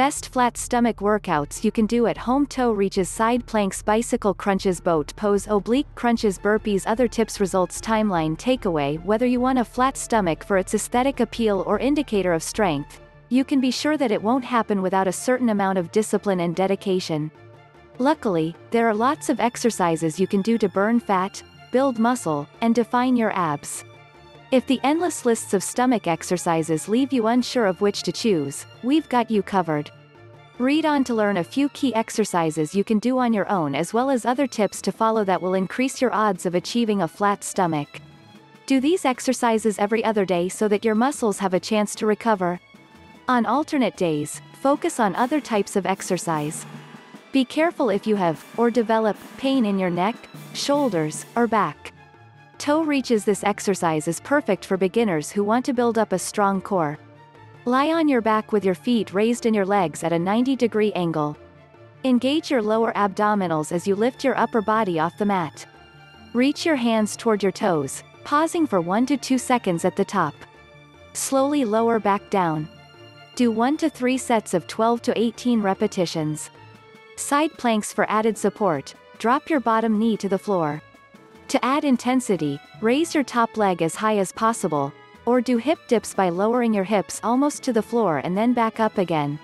Best flat stomach workouts you can do at home toe reaches side planks bicycle crunches boat pose oblique crunches burpees other tips results timeline takeaway whether you want a flat stomach for its aesthetic appeal or indicator of strength, you can be sure that it won't happen without a certain amount of discipline and dedication. Luckily, there are lots of exercises you can do to burn fat, build muscle, and define your abs. If the endless lists of stomach exercises leave you unsure of which to choose, we've got you covered. Read on to learn a few key exercises you can do on your own as well as other tips to follow that will increase your odds of achieving a flat stomach. Do these exercises every other day so that your muscles have a chance to recover. On alternate days, focus on other types of exercise. Be careful if you have, or develop, pain in your neck, shoulders, or back. Toe reaches this exercise is perfect for beginners who want to build up a strong core. Lie on your back with your feet raised and your legs at a 90 degree angle. Engage your lower abdominals as you lift your upper body off the mat. Reach your hands toward your toes, pausing for 1 to 2 seconds at the top. Slowly lower back down. Do 1 to 3 sets of 12 to 18 repetitions. Side planks for added support, drop your bottom knee to the floor. To add intensity, raise your top leg as high as possible, or do hip dips by lowering your hips almost to the floor and then back up again.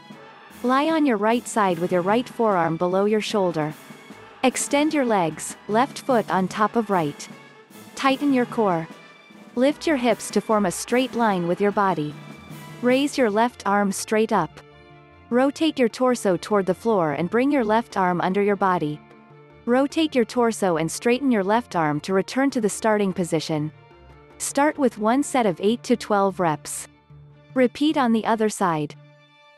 Lie on your right side with your right forearm below your shoulder. Extend your legs, left foot on top of right. Tighten your core. Lift your hips to form a straight line with your body. Raise your left arm straight up. Rotate your torso toward the floor and bring your left arm under your body. Rotate your torso and straighten your left arm to return to the starting position. Start with one set of 8 to 12 reps. Repeat on the other side.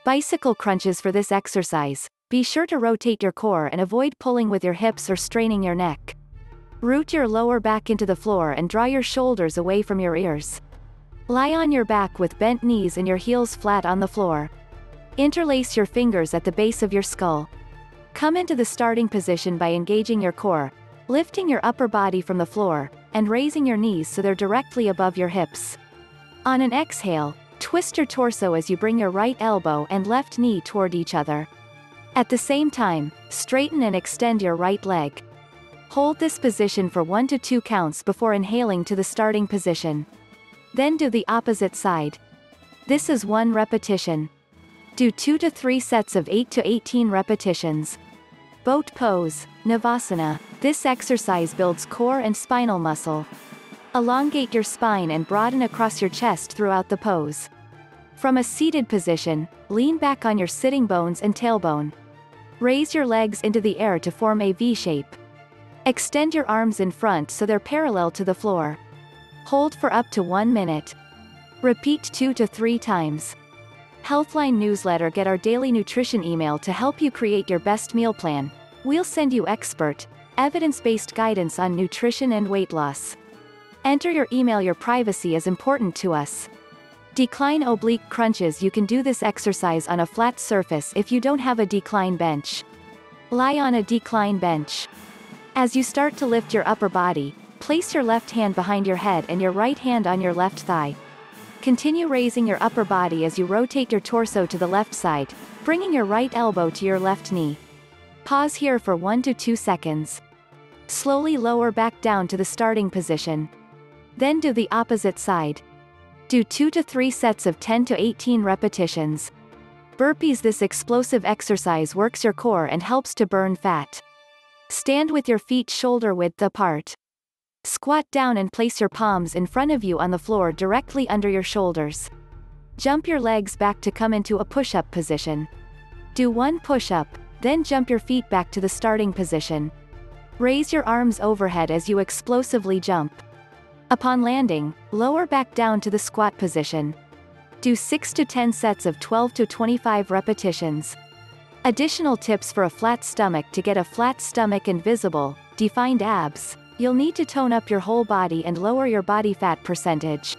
Bicycle crunches for this exercise, be sure to rotate your core and avoid pulling with your hips or straining your neck. Root your lower back into the floor and draw your shoulders away from your ears. Lie on your back with bent knees and your heels flat on the floor. Interlace your fingers at the base of your skull. Come into the starting position by engaging your core, lifting your upper body from the floor, and raising your knees so they're directly above your hips. On an exhale, twist your torso as you bring your right elbow and left knee toward each other. At the same time, straighten and extend your right leg. Hold this position for 1 to 2 counts before inhaling to the starting position. Then do the opposite side. This is one repetition. Do 2 to 3 sets of 8 to 18 repetitions. Boat pose, Navasana. This exercise builds core and spinal muscle. Elongate your spine and broaden across your chest throughout the pose. From a seated position, lean back on your sitting bones and tailbone. Raise your legs into the air to form a V shape. Extend your arms in front so they're parallel to the floor. Hold for up to 1 minute. Repeat 2 to 3 times. Healthline newsletter Get our daily nutrition email to help you create your best meal plan. We'll send you expert, evidence-based guidance on nutrition and weight loss. Enter your email Your privacy is important to us. Decline oblique crunches You can do this exercise on a flat surface if you don't have a decline bench. Lie on a decline bench. As you start to lift your upper body, place your left hand behind your head and your right hand on your left thigh. Continue raising your upper body as you rotate your torso to the left side, bringing your right elbow to your left knee. Pause here for 1 to 2 seconds. Slowly lower back down to the starting position. Then do the opposite side. Do 2 to 3 sets of 10 to 18 repetitions. Burpees This explosive exercise works your core and helps to burn fat. Stand with your feet shoulder width apart. Squat down and place your palms in front of you on the floor directly under your shoulders. Jump your legs back to come into a push-up position. Do one push-up, then jump your feet back to the starting position. Raise your arms overhead as you explosively jump. Upon landing, lower back down to the squat position. Do 6 to 10 sets of 12 to 25 repetitions. Additional tips for a flat stomach To get a flat stomach and visible, defined abs, you'll need to tone up your whole body and lower your body fat percentage.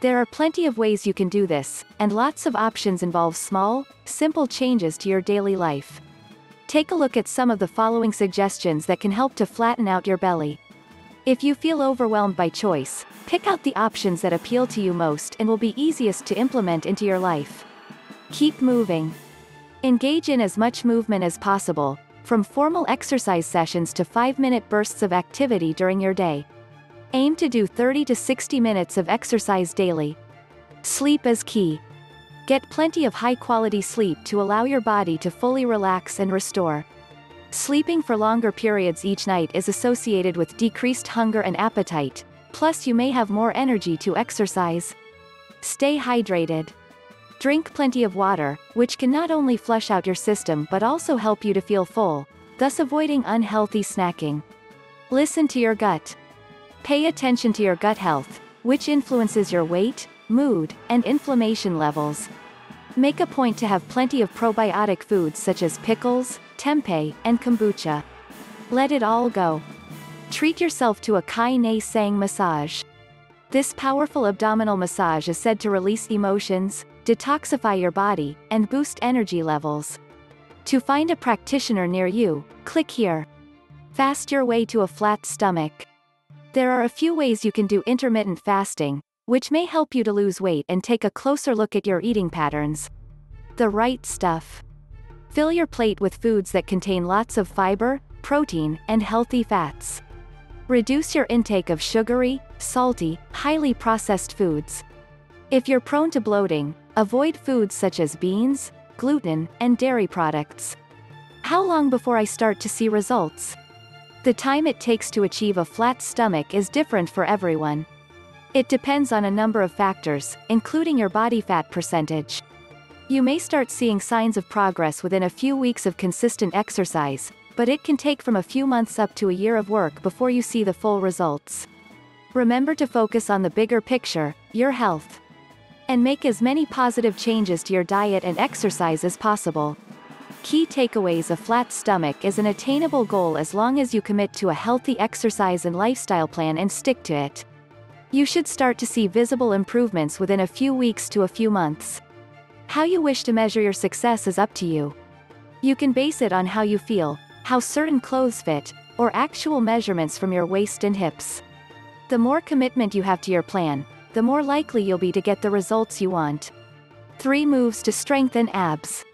There are plenty of ways you can do this, and lots of options involve small, simple changes to your daily life. Take a look at some of the following suggestions that can help to flatten out your belly. If you feel overwhelmed by choice, pick out the options that appeal to you most and will be easiest to implement into your life. Keep moving. Engage in as much movement as possible, from formal exercise sessions to 5-minute bursts of activity during your day. Aim to do 30 to 60 minutes of exercise daily. Sleep is key. Get plenty of high-quality sleep to allow your body to fully relax and restore. Sleeping for longer periods each night is associated with decreased hunger and appetite, plus you may have more energy to exercise. Stay hydrated. Drink plenty of water, which can not only flush out your system but also help you to feel full, thus avoiding unhealthy snacking. Listen to your gut. Pay attention to your gut health, which influences your weight, mood, and inflammation levels. Make a point to have plenty of probiotic foods such as pickles, tempeh, and kombucha. Let it all go. Treat yourself to a Chi Nei Tsang massage. This powerful abdominal massage is said to release emotions, detoxify your body, and boost energy levels. To find a practitioner near you, click here. Fast your way to a flat stomach. There are a few ways you can do intermittent fasting, which may help you to lose weight and take a closer look at your eating patterns. The right stuff. Fill your plate with foods that contain lots of fiber, protein, and healthy fats. Reduce your intake of sugary, salty, highly processed foods. If you're prone to bloating, avoid foods such as beans, gluten, and dairy products. How long before I start to see results? The time it takes to achieve a flat stomach is different for everyone. It depends on a number of factors, including your body fat percentage. You may start seeing signs of progress within a few weeks of consistent exercise, but it can take from a few months up to a year of work before you see the full results. Remember to focus on the bigger picture, your health. And make as many positive changes to your diet and exercise as possible. Key takeaways A flat stomach is an attainable goal as long as you commit to a healthy exercise and lifestyle plan and stick to it. You should start to see visible improvements within a few weeks to a few months. How you wish to measure your success is up to you. You can base it on how you feel, how certain clothes fit, or actual measurements from your waist and hips. The more commitment you have to your plan, the more likely you'll be to get the results you want. 3 moves to strengthen abs.